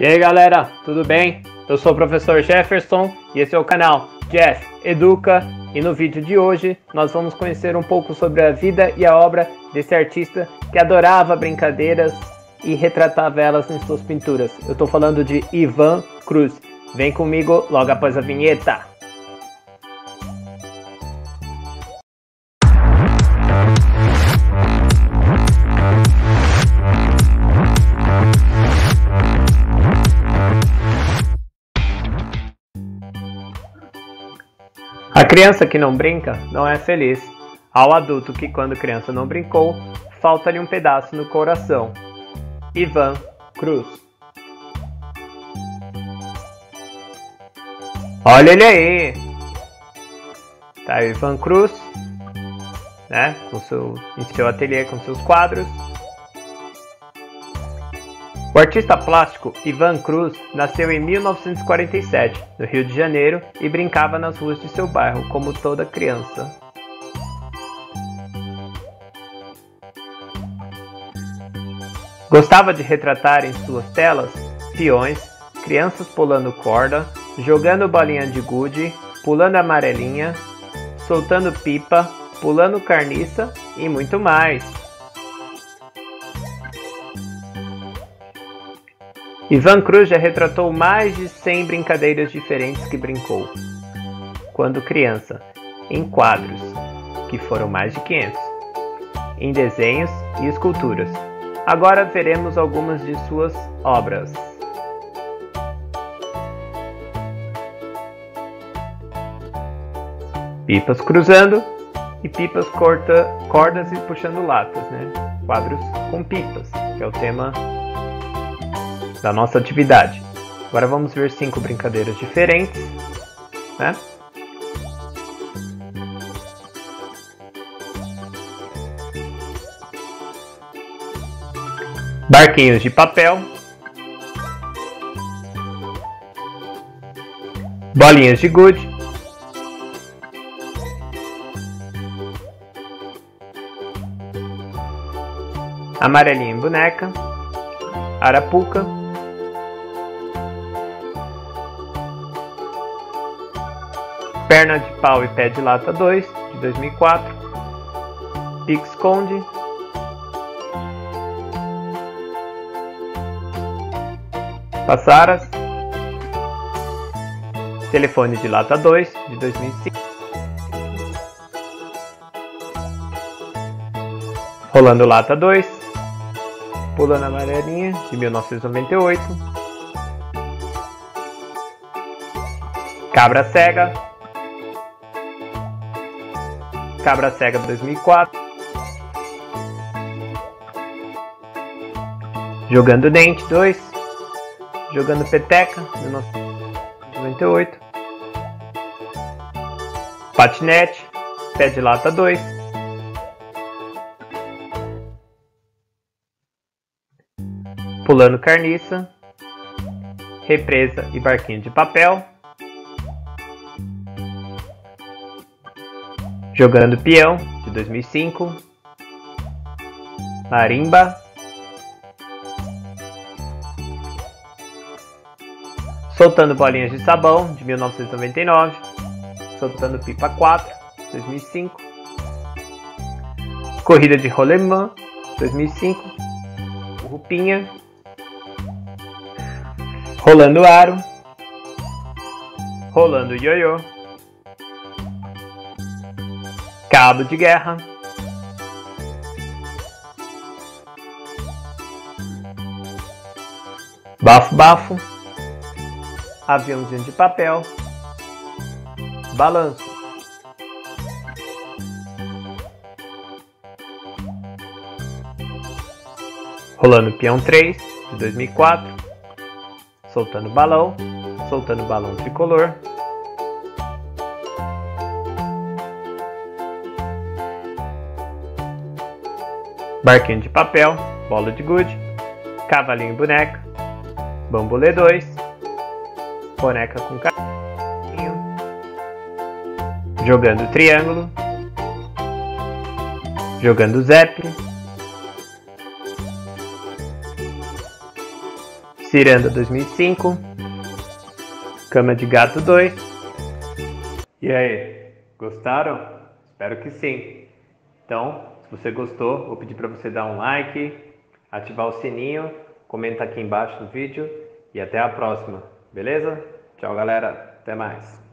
E aí galera, tudo bem? Eu sou o professor Jefferson e esse é o canal Jeff Educa e no vídeo de hoje nós vamos conhecer um pouco sobre a vida e a obra desse artista que adorava brincadeiras e retratava elas em suas pinturas. Eu estou falando de Ivan Cruz. Vem comigo logo após a vinheta. Criança que não brinca não é feliz. Ao adulto que, quando criança, não brincou, falta-lhe um pedaço no coração. Ivan Cruz. Olha ele aí! Tá Ivan Cruz, né? Com seu, em seu ateliê com seus quadros. O artista plástico Ivan Cruz nasceu em 1947, no Rio de Janeiro, e brincava nas ruas de seu bairro como toda criança. Gostava de retratar em suas telas peões, crianças pulando corda, jogando bolinha de gude, pulando amarelinha, soltando pipa, pulando carniça e muito mais. Ivan Cruz já retratou mais de 100 brincadeiras diferentes que brincou quando criança, em quadros, que foram mais de 500, em desenhos e esculturas. Agora veremos algumas de suas obras. Pipas cruzando e pipas corta cordas e puxando latas, né? Quadros com pipas, que é o tema da nossa atividade. Agora vamos ver cinco brincadeiras diferentes, né? Barquinhos de papel. Bolinhas de gude. Amarelinha em boneca. Arapuca. Perna de Pau e Pé de Lata 2, de 2004. Pix Conde. Passaras. Telefone de Lata 2, de 2005. Rolando Lata 2. Pulando Amarelinha, de 1998. Cabra Cega. Cabra Cega 2004. Jogando Dente 2. Jogando Peteca 1998. Patinete. Pé de Lata 2. Pulando Carniça. Represa e Barquinho de Papel. Jogando Peão, de 2005. Marimba. Soltando Bolinhas de Sabão, de 1999. Soltando Pipa 4, 2005. Corrida de Rolemã, 2005. Rupinha. Rolando Aro. Rolando Ioiô. Cabo de guerra. Bafo bafo. Aviãozinho de papel. Balanço. Rolando peão 3 de 2004. Soltando balão. Soltando balão tricolor. Barquinho de papel, bola de gude, cavalinho boneca, bambolê 2, boneca com carrinho, jogando triângulo, jogando zep, Ciranda 2005, Cama de Gato 2. E aí, gostaram? Espero que sim. Então, se você gostou, vou pedir para você dar um like, ativar o sininho, comenta aqui embaixo no vídeo e até a próxima, beleza? Tchau, galera. Até mais.